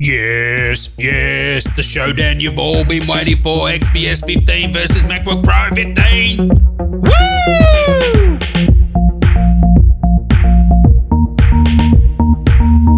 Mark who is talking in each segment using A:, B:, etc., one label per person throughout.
A: Yes, yes, the showdown you've all been waiting for XPS 15 versus MacBook Pro 15. Woo!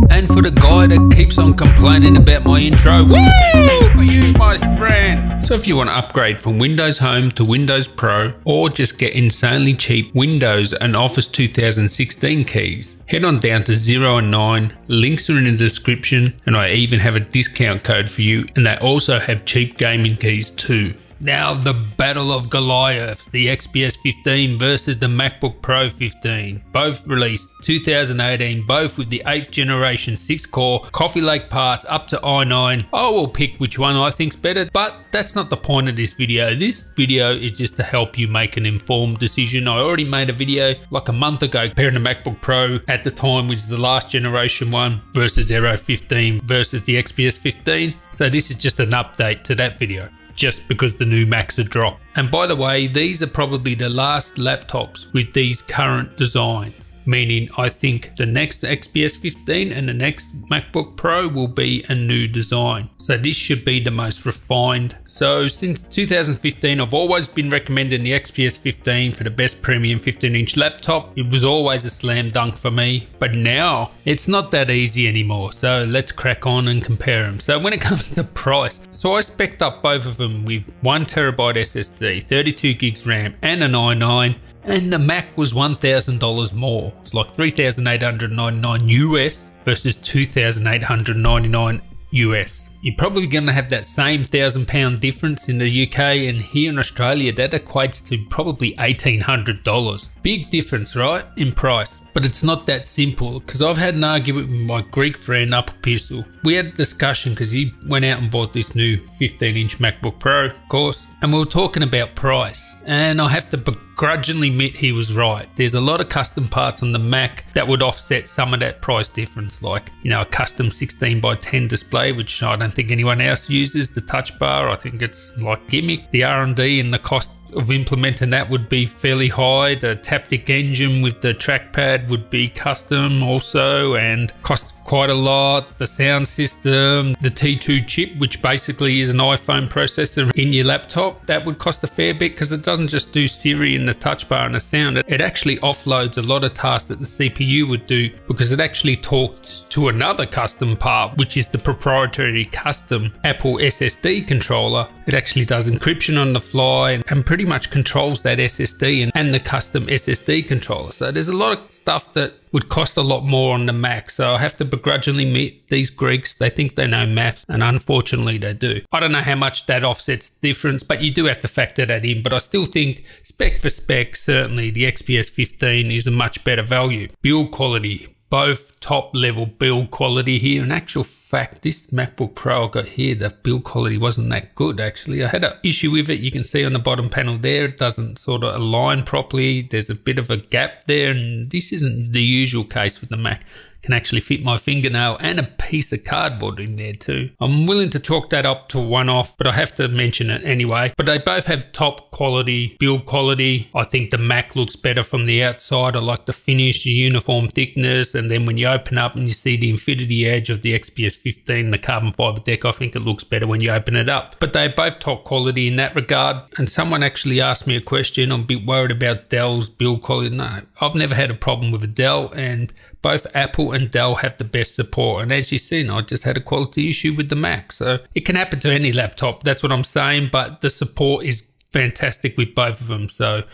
A: And for the guy that keeps on complaining about my intro, woo! For you, my friend. So if you want to upgrade from Windows Home to Windows Pro or just get insanely cheap Windows and Office 2016 keys, head on down to 0 and 9. Links are in the description and I even have a discount code for you and they also have cheap gaming keys too. Now the Battle of Goliaths, the XPS 15 versus the MacBook Pro 15. Both released 2018, both with the 8th generation 6 core Coffee Lake parts up to i9. I will pick which one I think's better, but that's not the point of this video. This video is just to help you make an informed decision. I already made a video like a month ago comparing the MacBook Pro at the time, which is the last generation one, versus Aero 15 versus the XPS 15. So this is just an update to that video just because the new Macs are dropped. And by the way, these are probably the last laptops with these current designs meaning I think the next XPS 15 and the next MacBook Pro will be a new design. So this should be the most refined. So since 2015, I've always been recommending the XPS 15 for the best premium 15 inch laptop. It was always a slam dunk for me, but now it's not that easy anymore. So let's crack on and compare them. So when it comes to price, so I specced up both of them with one terabyte SSD, 32 gigs RAM and an i9 and the Mac was $1,000 more. It's like 3,899 US versus 2,899 US. You're probably going to have that same thousand pound difference in the UK and here in Australia that equates to probably $1,800. Big difference, right, in price. But it's not that simple because I've had an argument with my Greek friend Upper Pistol. We had a discussion because he went out and bought this new 15 inch MacBook Pro, of course, and we were talking about price. And I have to begrudgingly admit he was right. There's a lot of custom parts on the Mac that would offset some of that price difference, like, you know, a custom 16 by 10 display, which I don't think anyone else uses. The touch bar, I think it's like gimmick. The R&D and the cost of implementing that would be fairly high. The Taptic engine with the trackpad would be custom also and cost quite a lot. The sound system, the T2 chip, which basically is an iPhone processor in your laptop, that would cost a fair bit because it doesn't just do Siri and the touch bar and the sound. It actually offloads a lot of tasks that the CPU would do because it actually talks to another custom part, which is the proprietary custom Apple SSD controller. It actually does encryption on the fly and, and pretty much controls that SSD and, and the custom SSD controller. So there's a lot of stuff that would cost a lot more on the Mac. So I have to begrudgingly meet these Greeks. They think they know maths, and unfortunately they do. I don't know how much that offsets the difference, but you do have to factor that in. But I still think spec for spec, certainly the XPS 15 is a much better value. Build quality, both top level build quality here. In actual fact, this MacBook Pro I got here, the build quality wasn't that good actually. I had an issue with it. You can see on the bottom panel there, it doesn't sort of align properly. There's a bit of a gap there, and this isn't the usual case with the Mac can actually fit my fingernail and a piece of cardboard in there too. I'm willing to chalk that up to one off, but I have to mention it anyway. But they both have top quality, build quality. I think the Mac looks better from the outside. I like the finish, the uniform thickness, and then when you open up and you see the infinity edge of the XPS 15, the carbon fiber deck, I think it looks better when you open it up. But they're both top quality in that regard. And someone actually asked me a question. I'm a bit worried about Dell's build quality. No, I've never had a problem with a Dell, and both Apple and Dell have the best support. And as you've seen, I just had a quality issue with the Mac. So it can happen to any laptop. That's what I'm saying. But the support is fantastic with both of them. So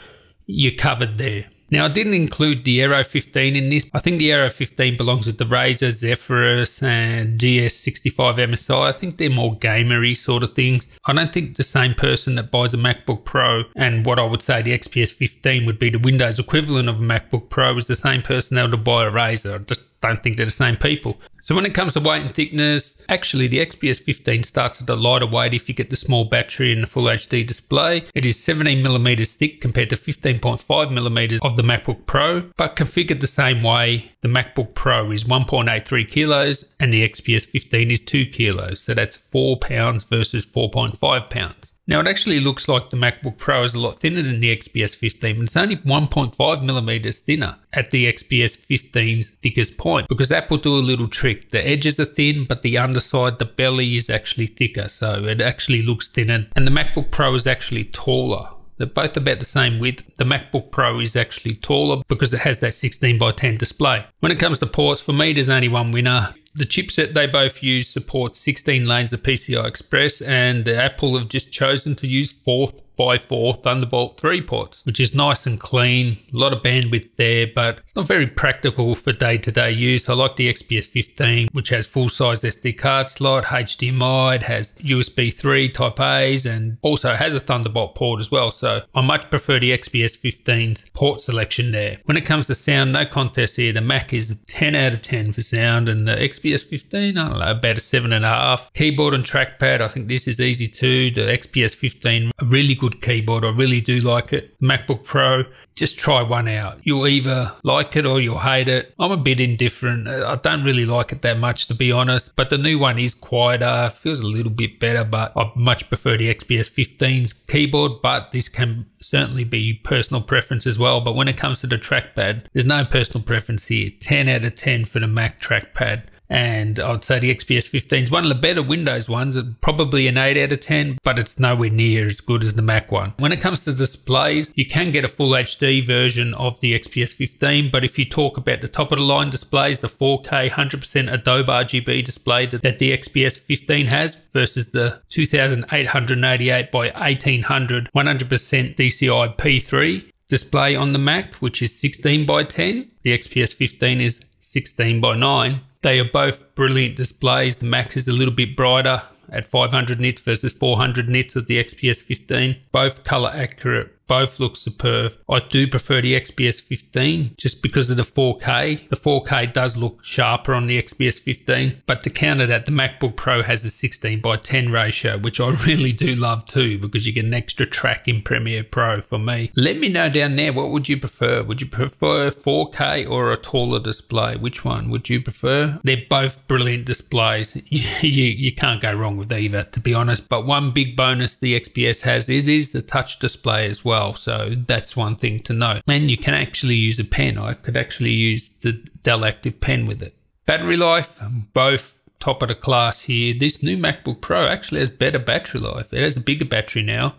A: you're covered there. Now, I didn't include the Aero 15 in this. I think the Aero 15 belongs with the Razer, Zephyrus, and GS65 MSI. I think they're more gamery sort of things. I don't think the same person that buys a MacBook Pro and what I would say the XPS 15 would be the Windows equivalent of a MacBook Pro is the same person that would buy a Razer. I just don't think they're the same people. So when it comes to weight and thickness, actually the XPS 15 starts at a lighter weight if you get the small battery and the full HD display. It is 17 millimeters thick compared to 15.5 millimeters of the MacBook Pro, but configured the same way, the MacBook Pro is 1.83 kilos and the XPS 15 is 2 kilos. So that's 4 pounds versus 4.5 pounds. Now it actually looks like the MacBook Pro is a lot thinner than the XPS 15, but it's only 1.5 millimeters thinner at the XPS 15's thickest point because Apple do a little trick. The edges are thin, but the underside, the belly is actually thicker. So it actually looks thinner. And the MacBook Pro is actually taller. They're both about the same width. The MacBook Pro is actually taller because it has that 16 by 10 display. When it comes to ports, for me, there's only one winner. The chipset they both use supports 16 lanes of PCI Express, and Apple have just chosen to use fourth by 4 Thunderbolt 3 ports, which is nice and clean. A lot of bandwidth there, but it's not very practical for day to day use. I like the XPS 15, which has full size SD card slot, HDMI, it has USB 3 Type A's, and also has a Thunderbolt port as well. So I much prefer the XPS 15's port selection there. When it comes to sound, no contest here. The Mac is 10 out of 10 for sound, and the XPS 15, I don't know, about a 7.5. Keyboard and trackpad, I think this is easy too. The XPS 15, a really good keyboard. I really do like it. MacBook Pro, just try one out. You'll either like it or you'll hate it. I'm a bit indifferent. Uh, I don't really like it that much to be honest, but the new one is quieter, feels a little bit better, but I much prefer the XPS 15's keyboard, but this can certainly be personal preference as well. But when it comes to the trackpad, there's no personal preference here. 10 out of 10 for the Mac trackpad. And I would say the XPS 15 is one of the better Windows ones, probably an 8 out of 10, but it's nowhere near as good as the Mac one. When it comes to displays, you can get a full HD version of the XPS 15, but if you talk about the top of the line displays, the 4K 100% Adobe RGB display that the XPS 15 has versus the 2888 by 1800 100% DCI P3 display on the Mac, which is 16 by 10. The XPS 15 is 16 by 9 they are both brilliant displays. The Max is a little bit brighter at 500 nits versus 400 nits of the XPS 15. Both color accurate both look superb. I do prefer the XPS 15 just because of the 4K. The 4K does look sharper on the XPS 15, but to counter that, the MacBook Pro has a 16 by 10 ratio, which I really do love too because you get an extra track in Premiere Pro for me. Let me know down there what would you prefer? Would you prefer 4K or a taller display? Which one would you prefer? They're both brilliant displays. you, you can't go wrong with either, to be honest. But one big bonus the XPS has it is the touch display as well well. So that's one thing to note. And you can actually use a pen. I could actually use the Dell Active pen with it. Battery life, um, both top of the class here. This new MacBook Pro actually has better battery life. It has a bigger battery now.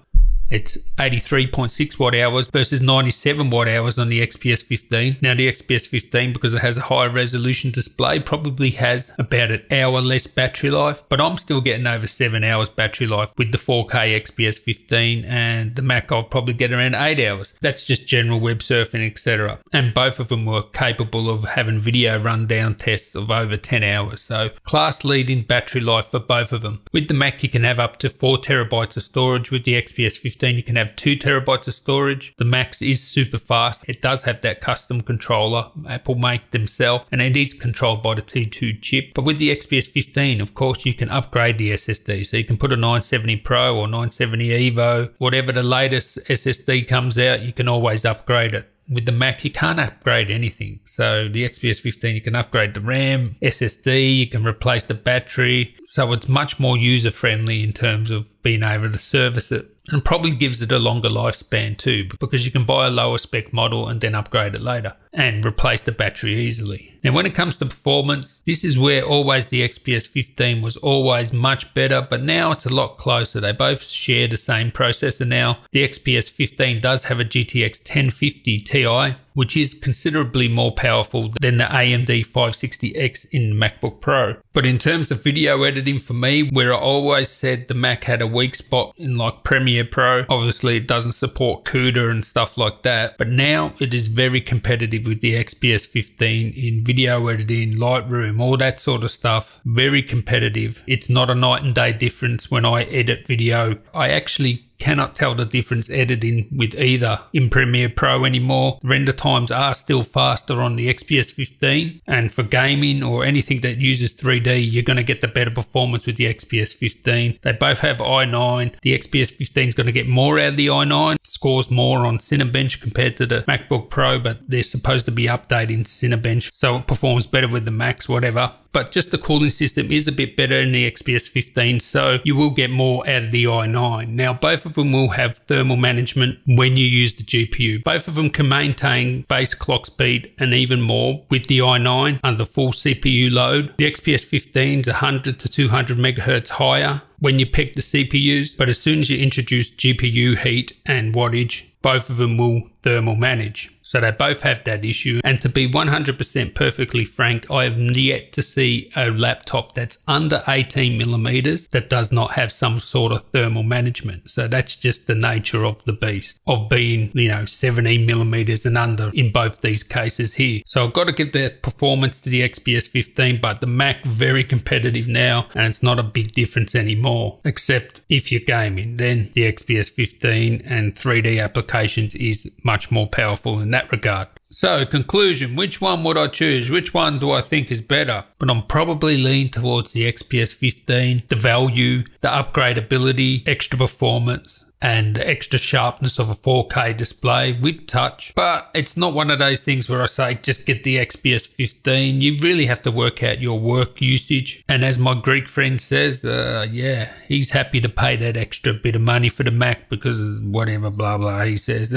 A: It's 83.6 watt hours versus 97 watt hours on the XPS 15. Now the XPS 15, because it has a higher resolution display, probably has about an hour less battery life, but I'm still getting over seven hours battery life with the 4K XPS 15 and the Mac I'll probably get around eight hours. That's just general web surfing, etc. And both of them were capable of having video rundown tests of over 10 hours. So class leading battery life for both of them. With the Mac, you can have up to four terabytes of storage. With the XPS 15, 15, you can have two terabytes of storage. The Max is super fast. It does have that custom controller Apple make themselves, and it is controlled by the T2 chip. But with the XPS 15, of course, you can upgrade the SSD. So you can put a 970 Pro or 970 Evo, whatever the latest SSD comes out, you can always upgrade it with the Mac, you can't upgrade anything. So the XPS 15, you can upgrade the RAM, SSD, you can replace the battery. So it's much more user friendly in terms of being able to service it and probably gives it a longer lifespan too because you can buy a lower spec model and then upgrade it later and replace the battery easily. Now when it comes to performance, this is where always the XPS 15 was always much better, but now it's a lot closer. They both share the same processor now. The XPS 15 does have a GTX 1050 Ti, which is considerably more powerful than the AMD 560X in MacBook Pro. But in terms of video editing for me, where I always said the Mac had a weak spot in like Premiere Pro, obviously it doesn't support CUDA and stuff like that, but now it is very competitive with the XPS 15 in video editing, Lightroom, all that sort of stuff. Very competitive. It's not a night and day difference when I edit video. I actually cannot tell the difference editing with either in Premiere Pro anymore. Render times are still faster on the XPS 15 and for gaming or anything that uses 3D you're going to get the better performance with the XPS 15. They both have i9. The XPS 15 is going to get more out of the i9, scores more on Cinebench compared to the MacBook Pro but they're supposed to be updating Cinebench so it performs better with the Macs whatever. But just the cooling system is a bit better in the XPS 15, so you will get more out of the i9. Now, both of them will have thermal management when you use the GPU. Both of them can maintain base clock speed and even more with the i9 under full CPU load. The XPS 15 is 100 to 200 megahertz higher when you pick the CPUs, but as soon as you introduce GPU heat and wattage, both of them will thermal manage. So they both have that issue. And to be 100% perfectly frank, I have yet to see a laptop that's under 18 millimeters that does not have some sort of thermal management. So that's just the nature of the beast of being, you know, 17 millimeters and under in both these cases here. So I've got to give the performance to the XPS 15, but the Mac very competitive now and it's not a big difference anymore, except if you're gaming, then the XPS 15 and 3D applications is much more powerful in that regard. So, conclusion which one would I choose? Which one do I think is better? But I'm probably lean towards the XPS 15, the value, the upgradability, extra performance, and the extra sharpness of a 4K display with touch. But it's not one of those things where I say just get the XPS 15. You really have to work out your work usage. And as my Greek friend says, uh, yeah, he's happy to pay that extra bit of money for the Mac because whatever, blah, blah, he says.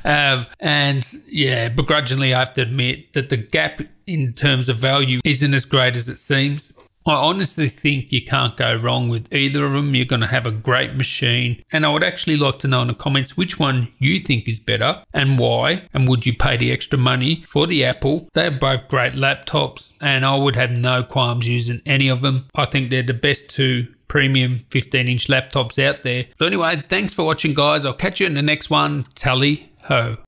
A: um, and yeah, begrudgingly, I have to admit that the gap in terms of value isn't as great as it seems. I honestly think you can't go wrong with either of them. You're going to have a great machine. And I would actually like to know in the comments which one you think is better and why. And would you pay the extra money for the Apple? They're both great laptops and I would have no qualms using any of them. I think they're the best two premium 15 inch laptops out there. So, anyway, thanks for watching, guys. I'll catch you in the next one. Tally ho.